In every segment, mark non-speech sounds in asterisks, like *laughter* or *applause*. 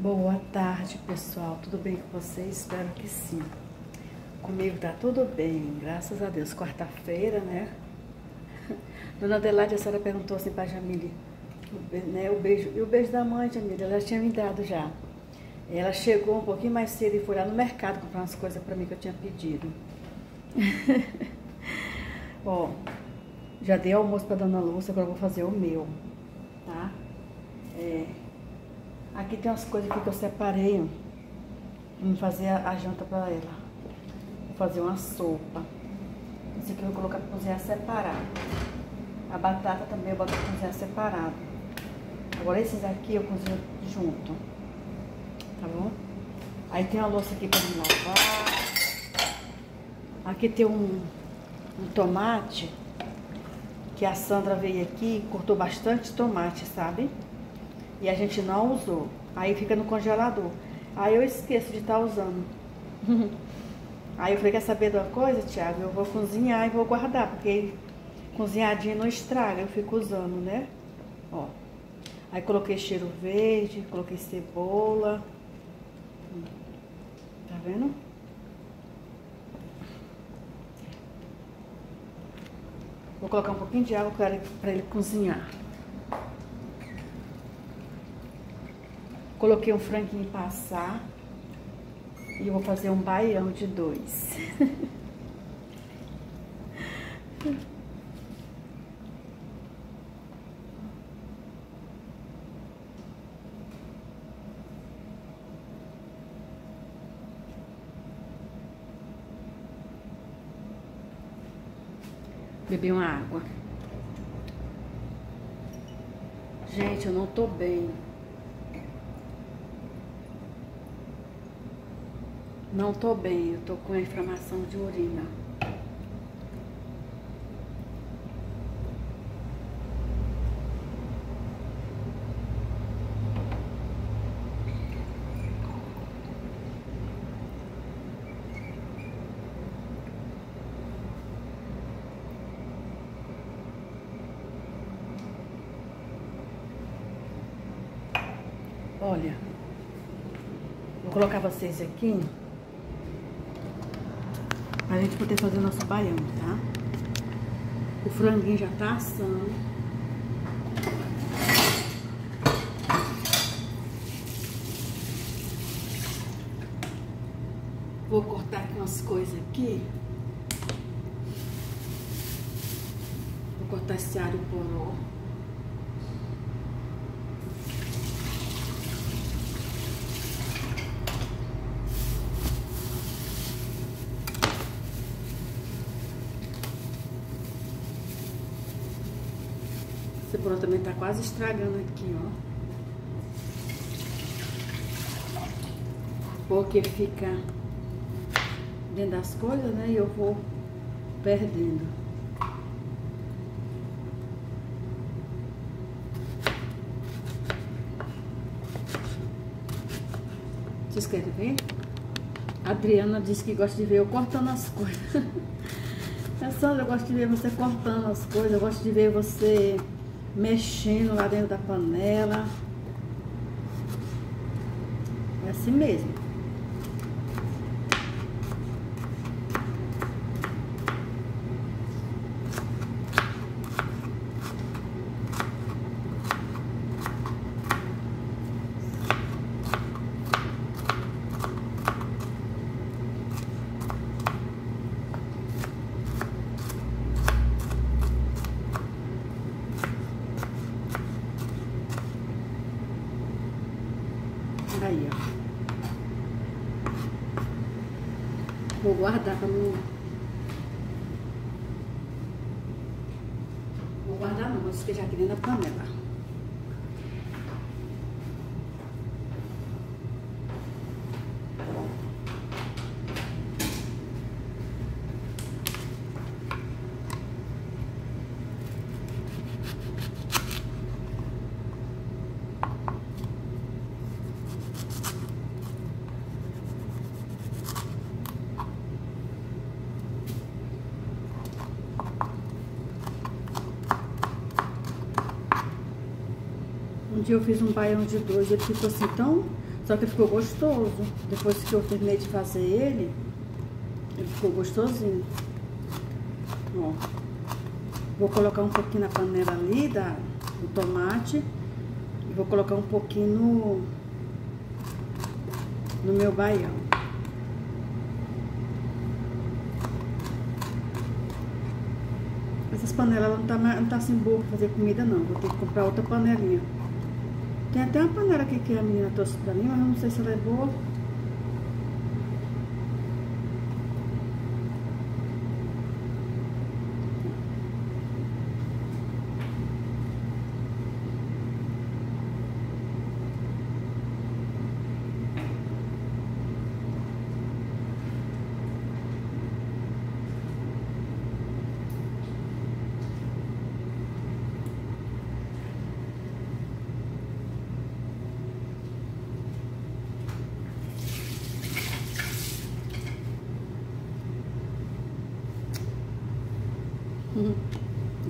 Boa tarde, pessoal. Tudo bem com vocês? Espero que sim. Comigo tá tudo bem, graças a Deus. Quarta-feira, né? *laughs* Dona Adelaide, a senhora perguntou assim pra Jamile, né, o beijo, e o beijo da mãe, Jamile, ela tinha me dado já. Ela chegou um pouquinho mais cedo e foi lá no mercado comprar umas coisas pra mim que eu tinha pedido. *laughs* Ó, já dei almoço pra Dona Lúcia, agora eu vou fazer o meu, tá? É, aqui tem umas coisas aqui que eu separei, pra fazer a, a janta pra ela. Vou fazer uma sopa. Esse aqui eu vou colocar pra cozinhar separado. A batata também eu boto pra cozinhar separado. Agora esses aqui eu cozinho junto. Tá bom? Aí tem uma louça aqui pra me lavar. Aqui tem um, um tomate que a Sandra veio aqui e cortou bastante tomate, sabe? E a gente não usou. Aí fica no congelador. Aí eu esqueço de estar tá usando. *laughs* Aí eu falei, quer saber de uma coisa, Thiago? Eu vou cozinhar e vou guardar, porque cozinhadinho não estraga, eu fico usando, né? Ó. Aí coloquei cheiro verde, coloquei cebola. Tá vendo? Vou colocar um pouquinho de água para ele, ele cozinhar. Coloquei um franguinho passar. E eu vou fazer um baião de dois. *laughs* Bebi uma água. Gente, eu não tô bem. Não tô bem, eu tô com inflamação de urina. Olha, vou colocar vocês aqui pra gente poder fazer o nosso baião, tá? O franguinho já tá assando. Vou cortar aqui umas coisas aqui. Vou cortar esse alho poró. Também tá quase estragando aqui, ó. Porque fica dentro das coisas, né? E eu vou perdendo. Vocês querem ver? A Adriana disse que gosta de ver eu cortando as coisas. A *laughs* Sandra, eu gosto de ver você cortando as coisas, eu gosto de ver você mexendo lá dentro da panela. É assim mesmo. Aí, ó. Vou guardar pra não... Vou guardar não, vou despejar aqui dentro da panela. Um dia eu fiz um baião de dois, ele ficou assim tão... Só que ficou gostoso. Depois que eu terminei de fazer ele, ele ficou gostosinho. Ó. Vou colocar um pouquinho na panela ali da, do tomate. E vou colocar um pouquinho no, no meu baião. Essas panelas não tá, não tá assim boa pra fazer comida não. Vou ter que comprar outra panelinha. Tem até uma panela aqui que a menina trouxe pra mim, mas não sei se ela é boa.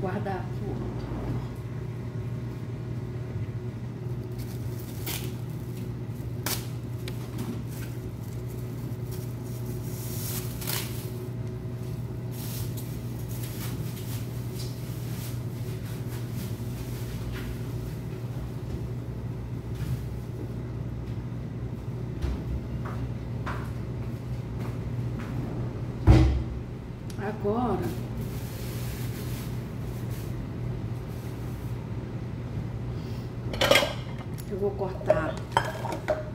Guardar Agora, eu vou cortar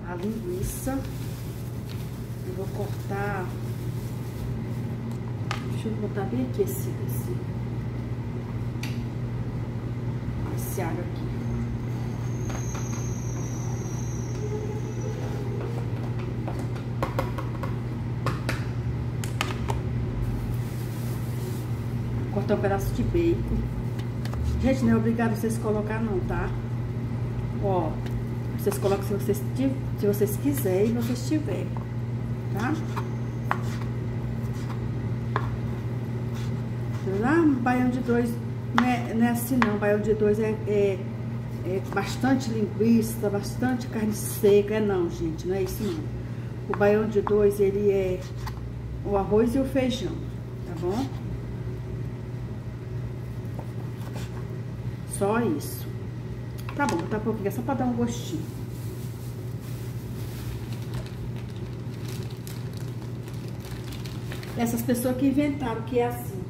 a linguiça. Eu vou cortar. Deixa eu botar bem aqui esse, esse, esse alho aqui. cortar um pedaço de bacon. Gente, não é obrigado vocês colocar não, tá? Ó, vocês colocam se vocês, se vocês quiserem vocês tiverem, tá? Lá, baião de dois não é, não é assim não, baião de dois é, é, é bastante linguiça, bastante carne seca, é não, gente, não é isso não. O baião de dois, ele é o arroz e o feijão, tá bom? Só isso. Tá bom, um pouquinho, só pra dar um gostinho. Essas pessoas que inventaram que é assim.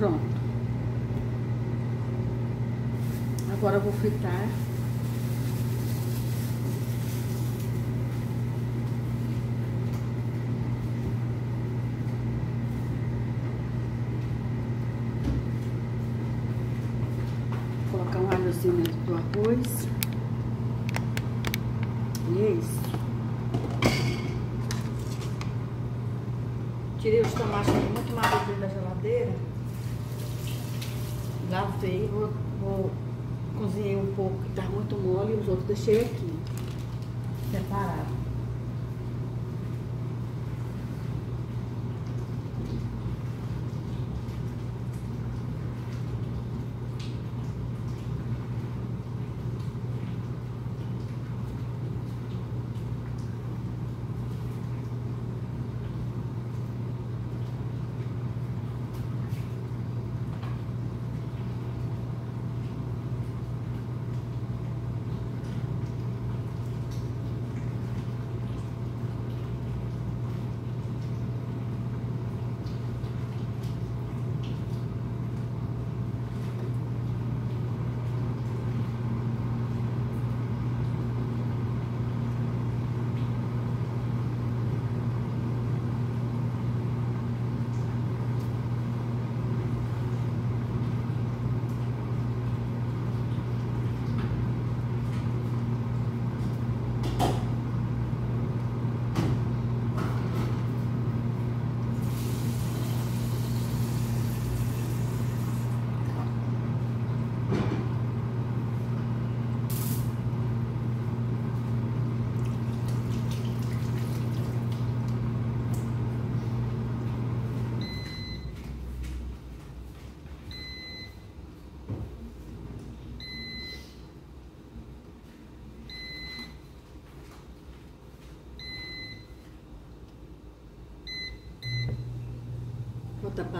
Pronto. Agora eu vou fritar. Colocar um alhozinho dentro do arroz. E é isso. Tirei os tomates muito maduros da geladeira. Lavei, vou, vou cozinhei um pouco que tá muito mole e os outros deixei aqui, separado.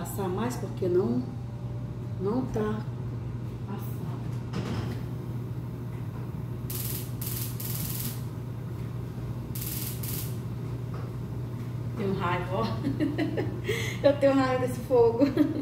Passar mais porque não não tá passado. Tenho raiva, ó. *laughs* Eu tenho raiva desse fogo. *laughs*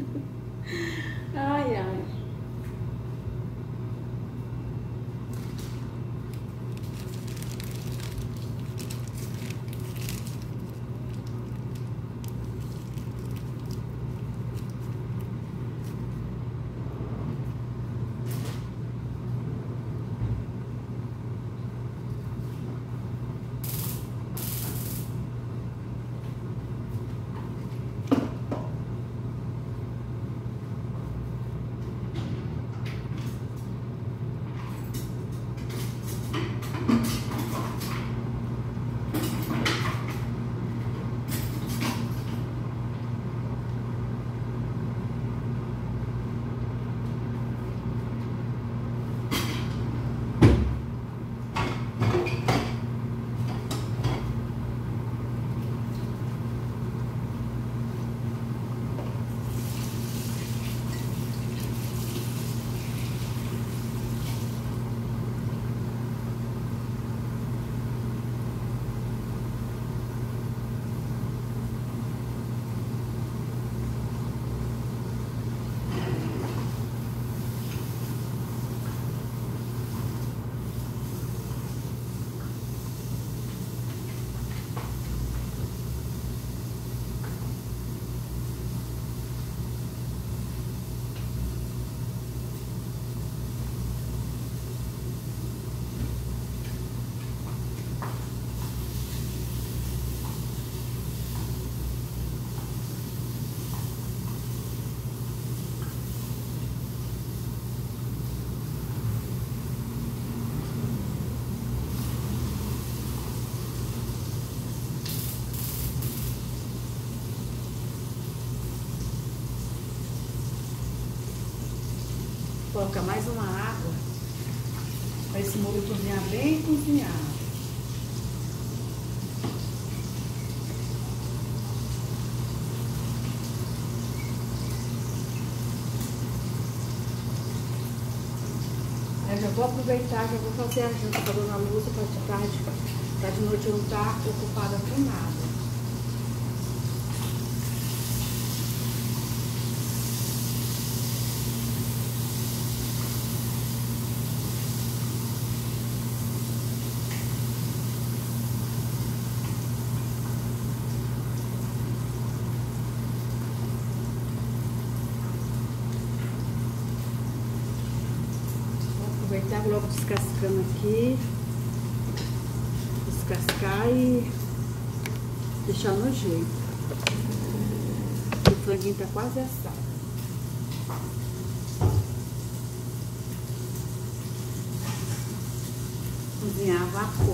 colocar mais uma água para esse molho cozinhar bem cozinhado. Eu já vou aproveitar, já vou fazer a janta para a dona Lúcia para de tarde, para de noite eu não estar tá ocupada com nada. aproveitar logo descascando aqui. Descascar e deixar no jeito. O franguinho tá quase assado. Cozinhar a vapor.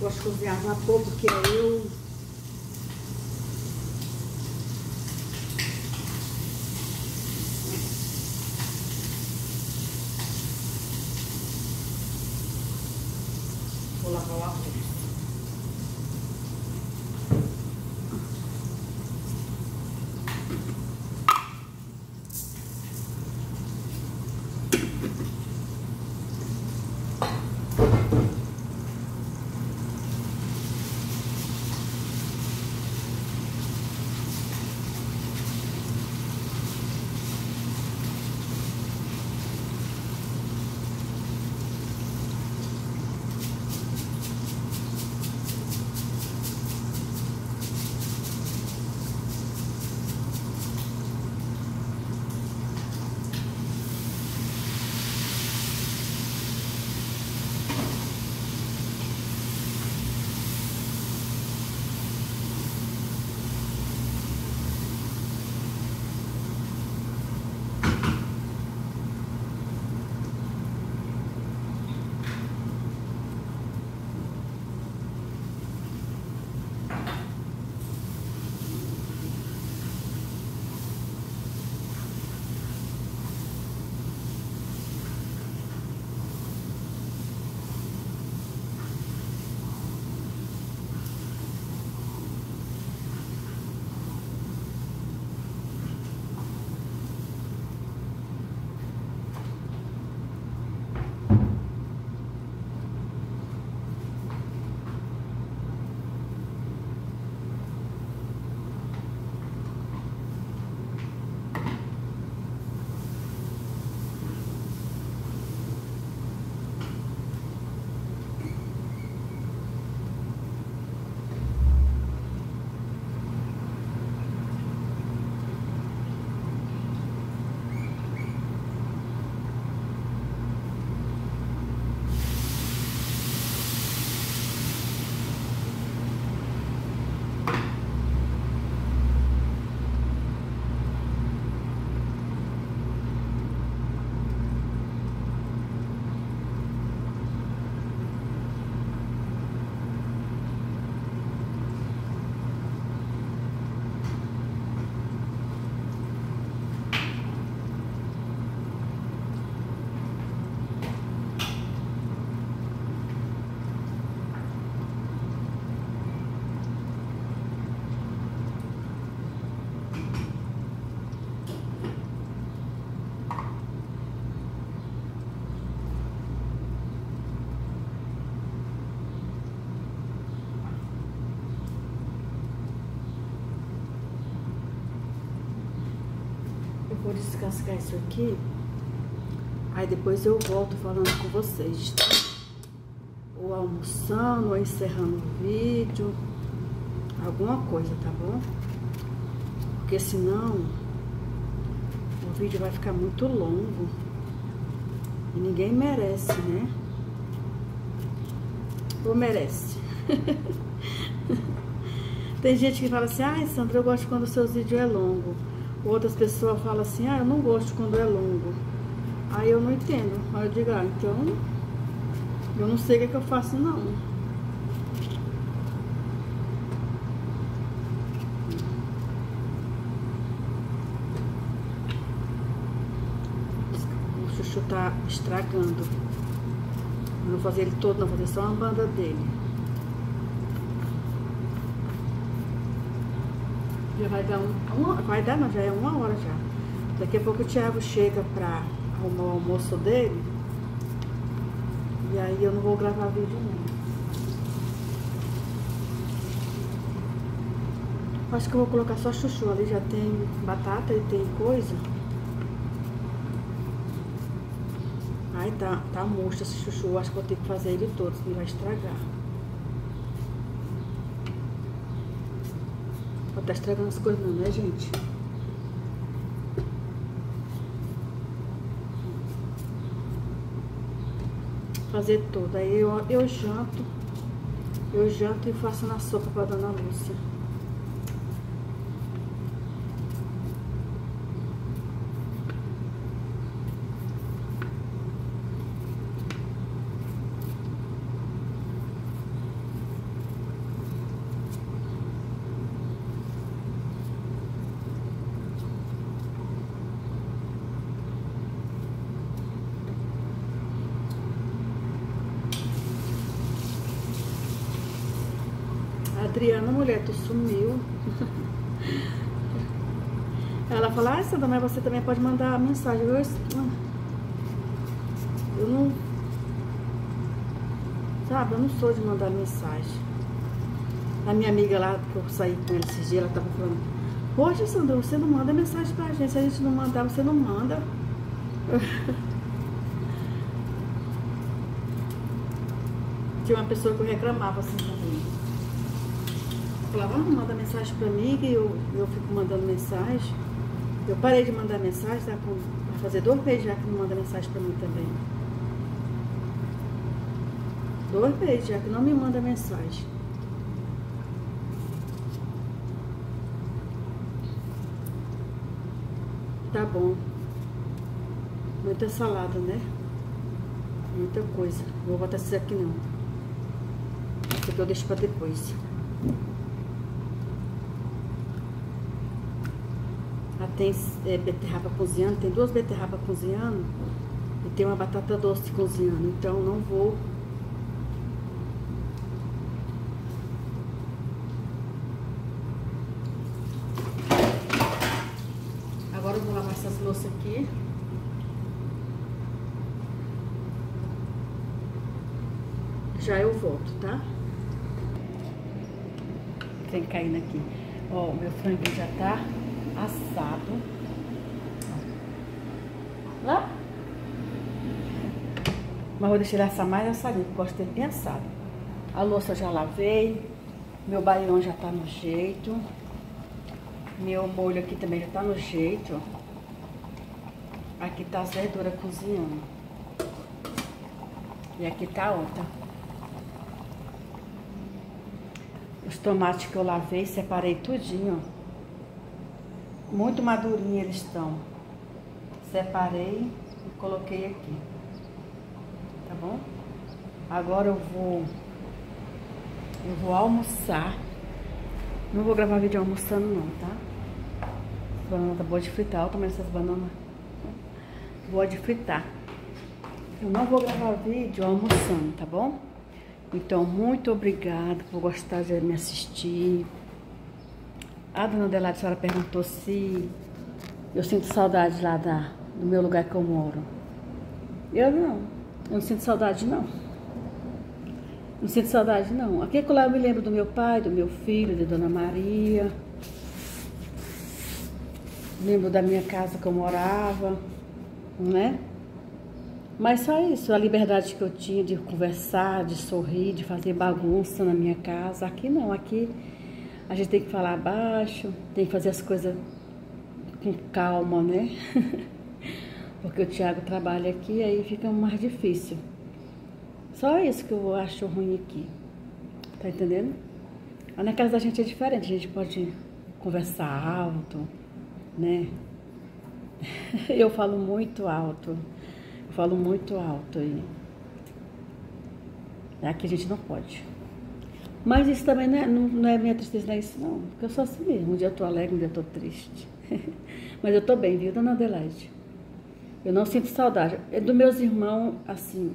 Gosto de cozinhar a vapor, porque eu vou descascar isso aqui. Aí depois eu volto falando com vocês, tá? Ou almoçando, ou encerrando o vídeo. Alguma coisa, tá bom? Porque senão o vídeo vai ficar muito longo. E ninguém merece, né? Ou merece? *laughs* Tem gente que fala assim, ai Sandra, eu gosto quando seus vídeos é longo. Outras pessoas falam assim, ah, eu não gosto quando é longo. Aí eu não entendo. Aí eu digo, ah, então eu não sei o que, é que eu faço não. O chuchu tá estragando. não vou fazer ele todo, não, vou fazer só uma banda dele. Já vai dar um, uma, vai dar não, já é uma hora já. Daqui a pouco o Thiago chega pra arrumar o almoço dele. E aí eu não vou gravar vídeo. Acho que eu vou colocar só chuchu. Ali já tem batata e tem coisa. Ai, tá, tá murcho esse chuchu. Acho que vou ter que fazer ele todo, senão vai estragar. Estar estragando as coisas não, né, gente? Fazer tudo. Aí eu, eu janto. Eu janto e faço na sopa pra dona Lúcia. Adriana, mulher, tu sumiu. Ela fala, ah, Sandra, mas você também pode mandar mensagem. Eu, eu não. Sabe, eu não sou de mandar mensagem. A minha amiga lá, que eu saí com ela esses dias, ela tava falando, Poxa, Sandra, você não manda mensagem pra gente. Se a gente não mandar, você não manda. *laughs* Tinha uma pessoa que reclamava assim também falava, ah, manda mensagem pra mim, que eu, eu fico mandando mensagem. Eu parei de mandar mensagem, tá? Vai fazer dois meses já que não manda mensagem pra mim também. Dois meses já que não me manda mensagem. Tá bom. Muita salada, né? Muita coisa. Não vou botar isso aqui não. Isso aqui eu deixo pra depois. Tem é, beterraba cozinhando, tem duas beterrabas cozinhando e tem uma batata doce cozinhando, então não vou Agora eu vou lavar essas louças aqui. Já eu volto, tá? Tem caindo aqui. Ó, o meu frango já tá assado. Lá. Mas vou deixar ele assar mais assadinho, porque gosto dele bem assado. A louça já lavei. Meu baião já tá no jeito. Meu molho aqui também já tá no jeito. Aqui tá as verduras cozinhando. E aqui tá outra. Os tomates que eu lavei, separei tudinho, ó. Muito madurinho eles estão. Separei e coloquei aqui. Tá bom? Agora eu vou... Eu vou almoçar. Não vou gravar vídeo almoçando não, tá? banana tá boa de fritar. Olha também essas bananas. Boa de fritar. Eu não vou gravar vídeo almoçando, tá bom? Então, muito obrigada por gostar de me assistir. A dona Adelaide, a senhora perguntou se eu sinto saudade lá da, do meu lugar que eu moro. Eu não. Eu não sinto saudade, não. Não sinto saudade, não. Aqui lá eu me lembro do meu pai, do meu filho, de Dona Maria. Lembro da minha casa que eu morava, né? Mas só isso, a liberdade que eu tinha de conversar, de sorrir, de fazer bagunça na minha casa. Aqui não, aqui a gente tem que falar baixo, tem que fazer as coisas com calma, né? *laughs* Porque o Tiago trabalha aqui, aí fica mais difícil. Só isso que eu acho ruim aqui. Tá entendendo? Mas na casa da gente é diferente, a gente pode conversar alto, né? *laughs* Eu falo muito alto. Eu falo muito alto e aqui a gente não pode. Mas isso também não é, não, não é minha tristeza, não é isso não. Porque eu sou assim mesmo. Um dia eu tô alegre, um dia eu tô triste. *laughs* Mas eu tô bem, viu, dona Adelaide? Eu não sinto saudade. É dos meus irmãos, assim.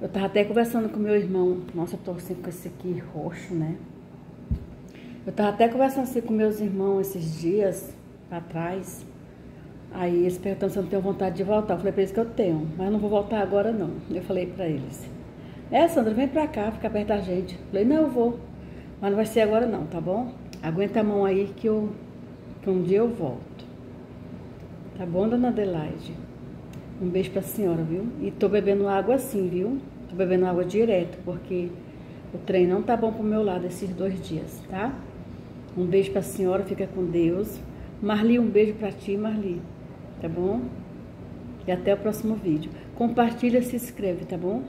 Eu tava até conversando com meu irmão. Nossa, eu tô assim com esse aqui roxo, né? Eu tava até conversando assim com meus irmãos esses dias atrás. Aí eles perguntam se eu não tenho vontade de voltar. Eu falei para eles que eu tenho, mas não vou voltar agora não. Eu falei para eles. É, Sandra, vem pra cá, fica perto da gente. Falei, não, eu vou. Mas não vai ser agora não, tá bom? Aguenta a mão aí que, eu, que um dia eu volto. Tá bom, dona Adelaide? Um beijo pra senhora, viu? E tô bebendo água assim, viu? Tô bebendo água direto, porque o trem não tá bom pro meu lado esses dois dias, tá? Um beijo pra senhora, fica com Deus. Marli, um beijo pra ti, Marli tá bom? E até o próximo vídeo. Compartilha, se inscreve, tá bom?